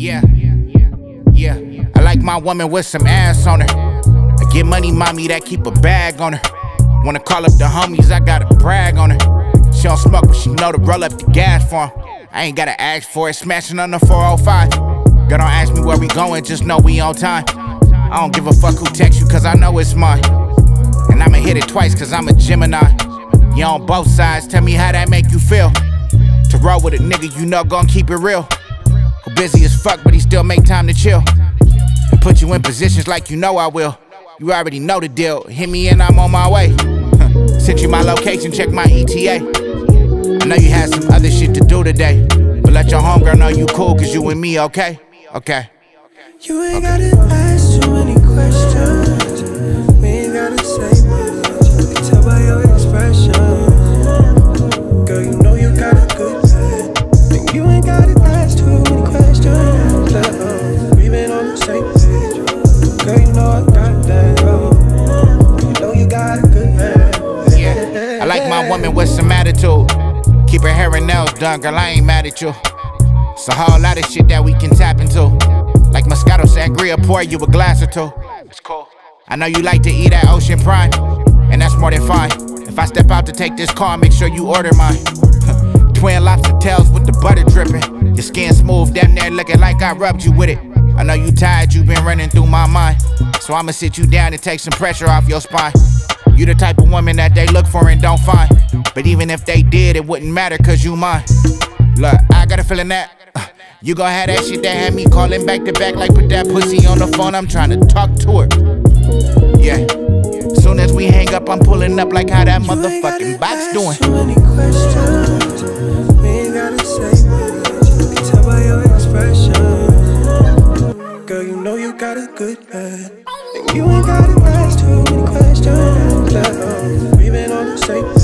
Yeah, yeah. I like my woman with some ass on her. I get money, mommy, that keep a bag on her. Wanna call up the homies, I gotta brag on her. She don't smoke, but she know to roll up the gas for him. I ain't gotta ask for it, smashing on the 405. Girl, don't ask me where we going, just know we on time. I don't give a fuck who text you, cause I know it's mine. And I'ma hit it twice, cause I'm a Gemini. You on both sides, tell me how that make you feel. To roll with a nigga, you know, gon' keep it real. Busy as fuck, but he still make time to chill. And put you in positions like you know I will. You already know the deal. Hit me and I'm on my way. Sent you my location, check my ETA. I know you had some other shit to do today. But let your homegirl know you cool, cause you and me, okay? Okay. You ain't gotta ask too many questions. Been on the. Girl, you know I got that. You know you got a good head. Yeah. I like my woman with some attitude. Keep her hair and nails done, girl. I ain't mad at you. It's a whole lot of shit that we can tap into. Like Moscato Sangria, pour you a glass or two. It's cool. I know you like to eat at Ocean Prime, and that's more than fine. If I step out to take this car, make sure you order mine. Twin lobster tails with the butter dripping. Your skin smooth, damn near looking like I rubbed you with it. I know you tired, you been running through my mind. So I'ma sit you down and take some pressure off your spine. You the type of woman that they look for and don't find. But even if they did, it wouldn't matter cause you mine. Look, I got a feeling that uh, you gon' have that shit that had me calling back to back like put that pussy on the phone. I'm trying to talk to her. Yeah. Soon as we hang up, I'm pulling up like how that motherfucking box doing. got it right, too many questions. We've been on the same